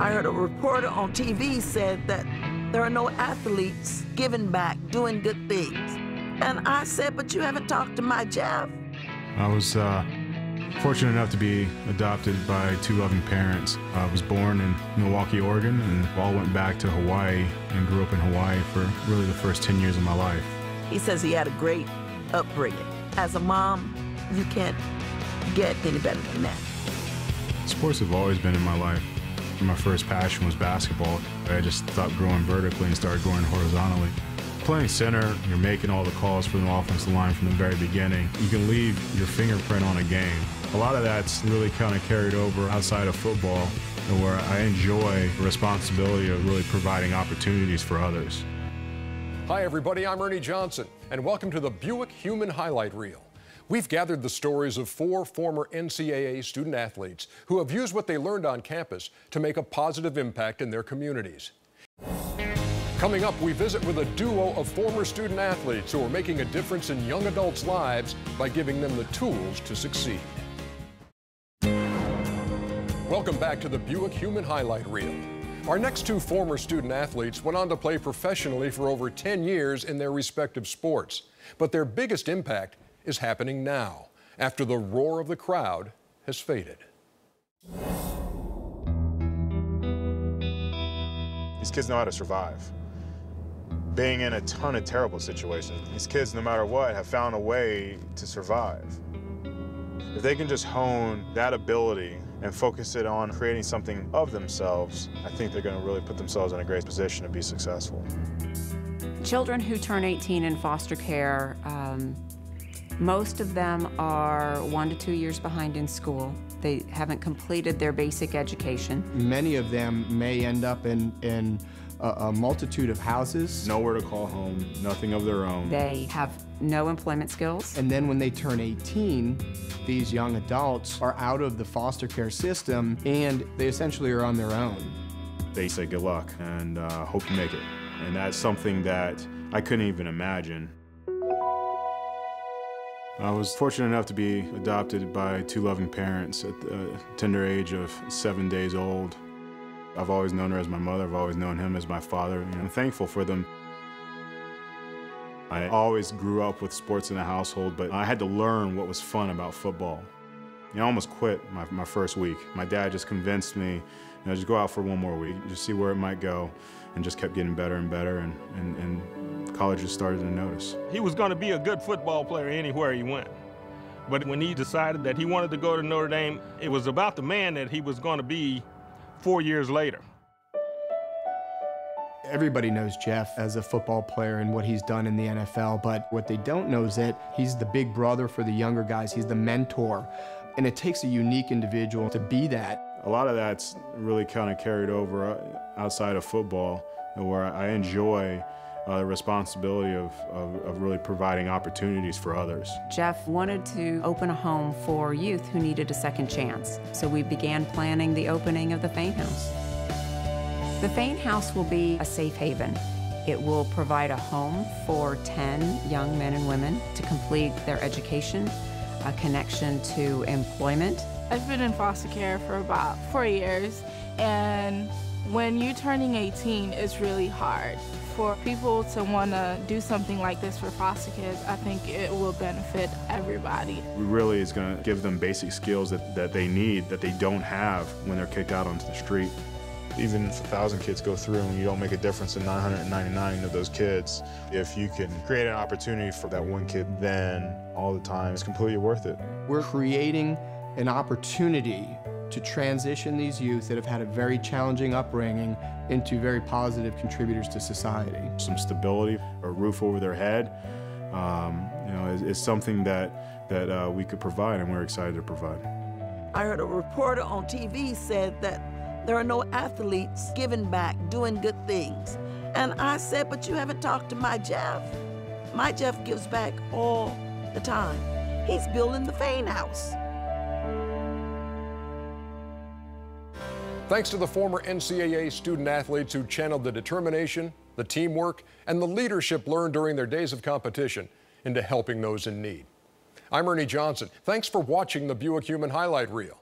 I heard a reporter on TV said that there are no athletes giving back, doing good things. And I said, but you haven't talked to my Jeff. I was uh, fortunate enough to be adopted by two loving parents. I was born in Milwaukie, Oregon, and all went back to Hawaii and grew up in Hawaii for really the first 10 years of my life. He says he had a great upbringing. As a mom, you can't get any better than that. Sports have always been in my life. My first passion was basketball. I just stopped growing vertically and started growing horizontally. Playing center, you're making all the calls for the offensive line from the very beginning. You can leave your fingerprint on a game. A lot of that's really kind of carried over outside of football, where I enjoy the responsibility of really providing opportunities for others. Hi, everybody. I'm Ernie Johnson, and welcome to the Buick Human Highlight Reel. We've gathered the stories of four former NCAA student athletes who have used what they learned on campus to make a positive impact in their communities. Coming up, we visit with a duo of former student athletes who are making a difference in young adults' lives by giving them the tools to succeed. Welcome back to the Buick Human Highlight Reel. Our next two former student athletes went on to play professionally for over 10 years in their respective sports. But their biggest impact is happening now, after the roar of the crowd has faded. These kids know how to survive. Being in a ton of terrible situations, these kids, no matter what, have found a way to survive. If they can just hone that ability and focus it on creating something of themselves, I think they're going to really put themselves in a great position to be successful. Children who turn 18 in foster care um, most of them are one to two years behind in school. They haven't completed their basic education. Many of them may end up in, in a, a multitude of houses. Nowhere to call home, nothing of their own. They have no employment skills. And then when they turn 18, these young adults are out of the foster care system and they essentially are on their own. They say good luck and uh, hope you make it. And that's something that I couldn't even imagine. I was fortunate enough to be adopted by two loving parents at the tender age of seven days old. I've always known her as my mother, I've always known him as my father, and I'm thankful for them. I always grew up with sports in the household, but I had to learn what was fun about football. You know, I almost quit my, my first week. My dad just convinced me, you know, just go out for one more week, just see where it might go, and just kept getting better and better, and, and, and colleges started to notice. He was going to be a good football player anywhere he went. But when he decided that he wanted to go to Notre Dame, it was about the man that he was going to be four years later. Everybody knows Jeff as a football player and what he's done in the NFL, but what they don't know is that he's the big brother for the younger guys. He's the mentor. And it takes a unique individual to be that. A lot of that's really kind of carried over uh, outside of football, where I enjoy uh, the responsibility of, of, of, really providing opportunities for others. Jeff wanted to open a home for youth who needed a second chance, so we began planning the opening of the Faine House. The Faine House will be a safe haven. It will provide a home for 10 young men and women to complete their education, a connection to employment. I've been in foster care for about four years, and when you're turning 18, it's really hard for people to want to do something like this for foster kids, I think it will benefit everybody. It really is going to give them basic skills that, that they need that they don't have when they're kicked out onto the street. Even if a thousand kids go through and you don't make a difference in 999 of those kids, if you can create an opportunity for that one kid, then all the time it's completely worth it. We're creating an opportunity to transition these youth that have had a very challenging upbringing into very positive contributors to society. Some stability, a roof over their head, um, you know, is, is, something that, that uh, we could provide and we're excited to provide. I heard a reporter on TV said that there are no athletes giving back, doing good things. And I said, but you haven't talked to my Jeff. My Jeff gives back all the time. He's building the Faine House. Thanks to the former NCAA student athletes who channeled the determination, the teamwork, and the leadership learned during their days of competition into helping those in need. I'm Ernie Johnson. Thanks for watching the Buick Human Highlight Reel.